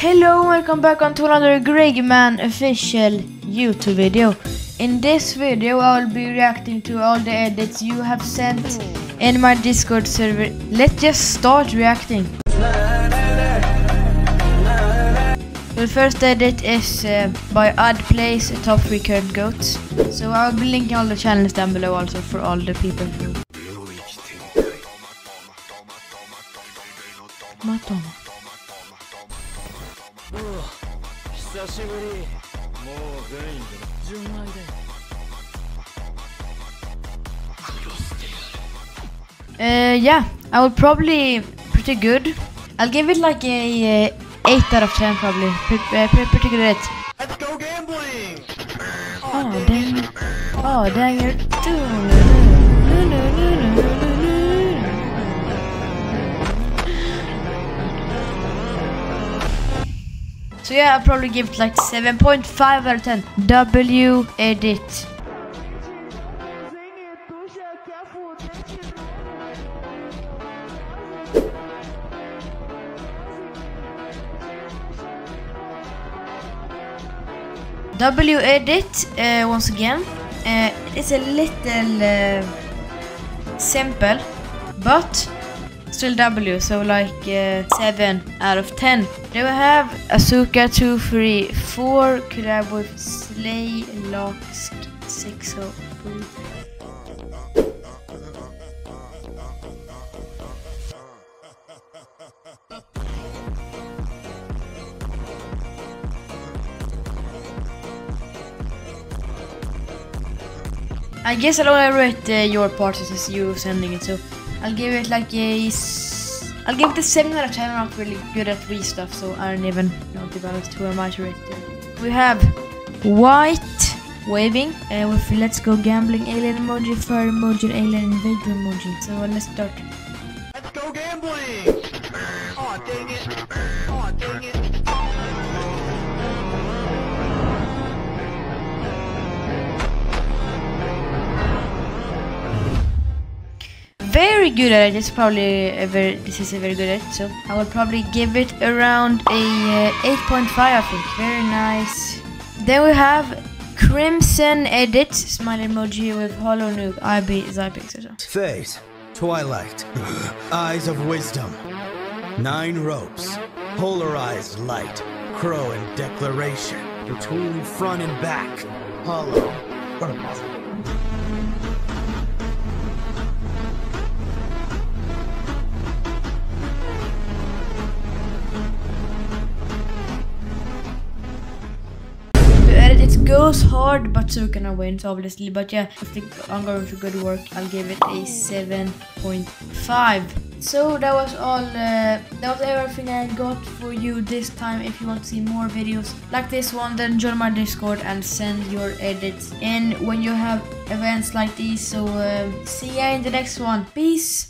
Hello, welcome back onto another Gregman official YouTube video. In this video, I will be reacting to all the edits you have sent in my Discord server. Let's just start reacting. The first edit is uh, by Aadi Playz Top 3 Current Goats. So I'll be linking all the channels down below also for all the people. Matoma. 久しぶりもう雰囲気純愛で Uh, yeah, I would probably pretty good. I'll give it like a uh, eight out of ten, probably. Pretty, uh, pretty, pretty good. At. Let's go gambling! Oh dang! it. Oh dang it! So yeah, I'll probably give it like 7.5 out of 10. W edit. W edit uh, once again. Uh, it's a little uh, simple, but still W, so like uh, 7 out of 10. Then we have Asuka 2, 3, 4, collab with Slay, Lox, 6, 0, 3. I guess I'll only rate uh, your part since you sending it, so I'll give it like a. I'll give it a 7 out of 10. I'm not really good at Wii stuff, so I don't even know honest who am I to rate it. We have White waving uh, with Let's Go Gambling alien emoji, fire emoji, alien invader emoji. So let's start. Let's go gambling! Aw, dang it! Very good at it. It's probably a very. This is a very good edit. So I will probably give it around a uh, 8.5. I think. Very nice. Then we have Crimson Edit smile emoji with Hollow Noob, IB, Zypix. Phase, Twilight, Eyes of Wisdom, Nine Ropes, Polarized Light, Crow and Declaration, Between Front and Back, Hollow. Goes hard, but Sukuna wins obviously. But yeah, I think I'm going for good work. I'll give it a 7.5. So that was all. Uh, that was everything I got for you this time. If you want to see more videos like this one, then join my Discord and send your edits in when you have events like these. So uh, see ya in the next one. Peace.